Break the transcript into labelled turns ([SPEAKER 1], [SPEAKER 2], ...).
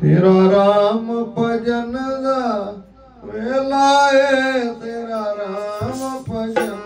[SPEAKER 1] तेरा राम भजन वेला है तेरा राम भजन।